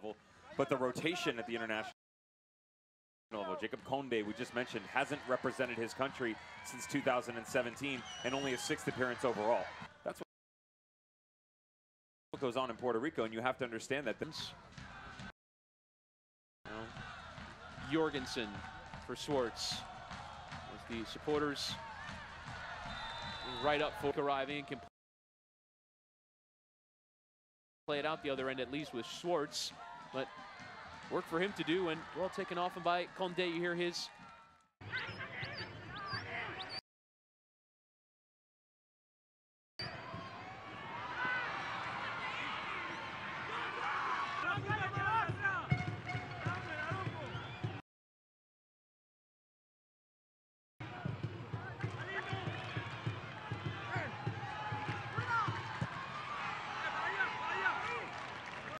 level, but the rotation at the international level. Jacob Conde, we just mentioned, hasn't represented his country since 2017 and only a sixth appearance overall. That's what goes on in Puerto Rico, and you have to understand that. This, Jorgensen for Swartz. As the supporters right up for arriving can play it out the other end at least with Swartz, but work for him to do and well taken off and by Conde. You hear his